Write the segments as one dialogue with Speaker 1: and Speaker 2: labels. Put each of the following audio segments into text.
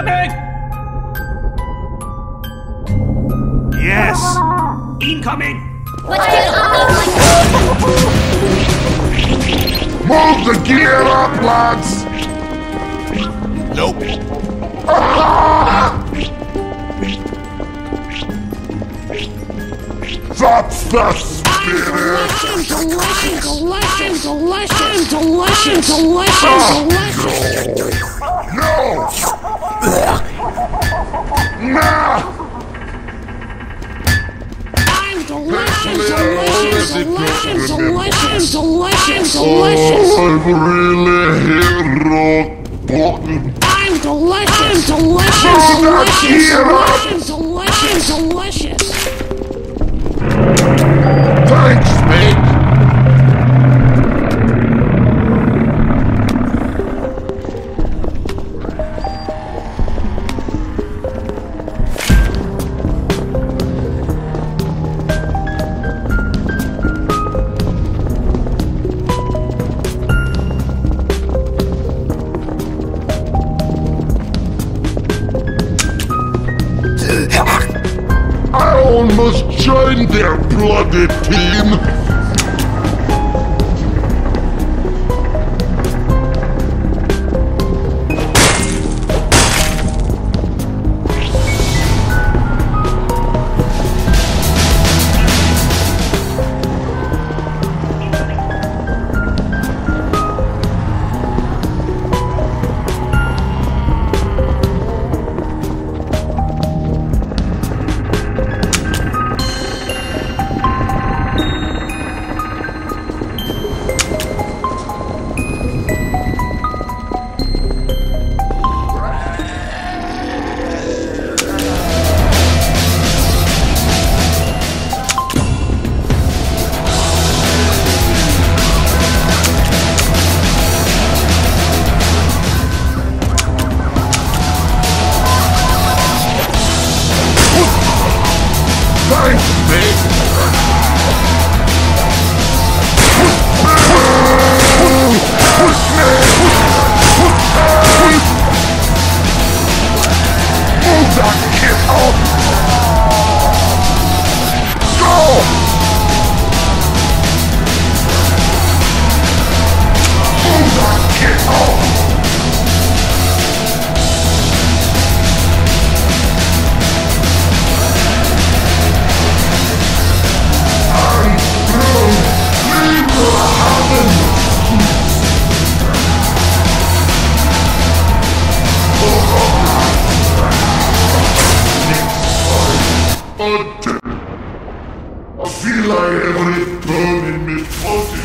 Speaker 1: Incoming! Yes! Incoming!
Speaker 2: Move the gear up, lads!
Speaker 3: Nope.
Speaker 2: That's the spirit!
Speaker 4: Delicious, delicious, delicious, delicious, delicious, delicious.
Speaker 2: No! Nah!
Speaker 4: I'm delicious, delicious, delicious, delicious, delicious, delicious.
Speaker 2: I'm really hero.
Speaker 4: I'm delicious, delicious, delicious, delicious, delicious, delicious.
Speaker 2: Their bloody team! I feel like every bone in me fucking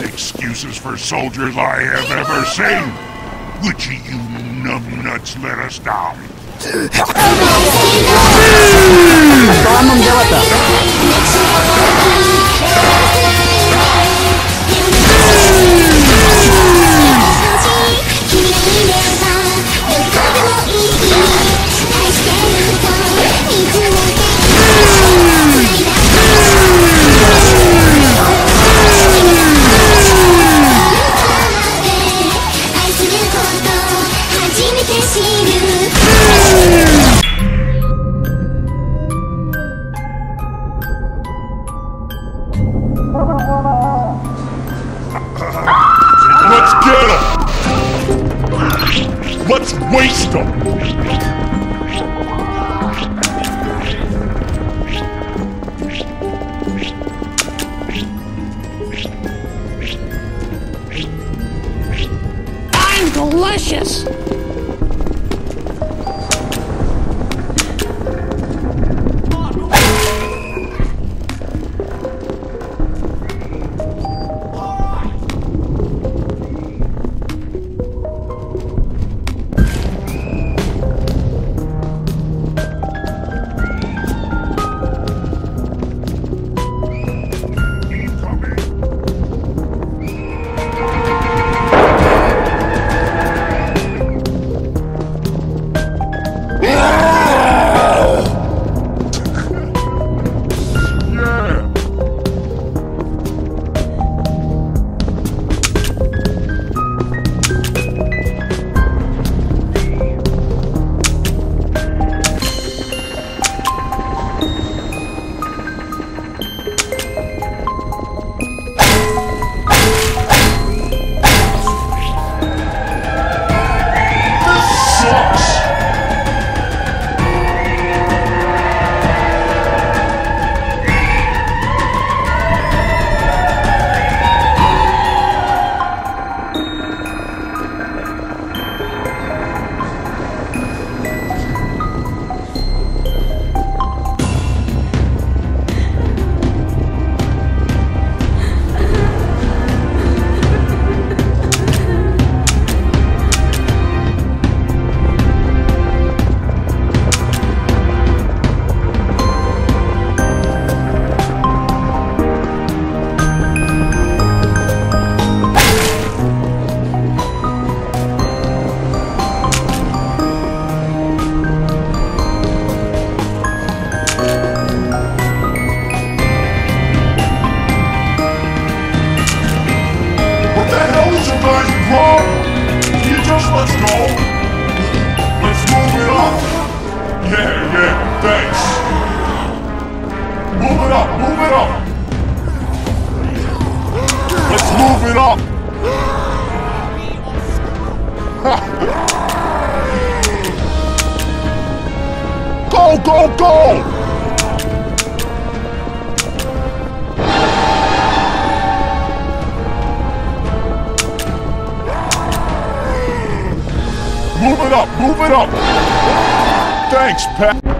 Speaker 2: excuses for soldiers I have ever seen. Which of you numbnuts let us down? Get! Let's waste them! delicious! home. You just let's go. Let's move it up. Yeah, yeah, thanks. Move it up, move it up. Let's move it up. go, go, go! Would move it up. Thanks, down?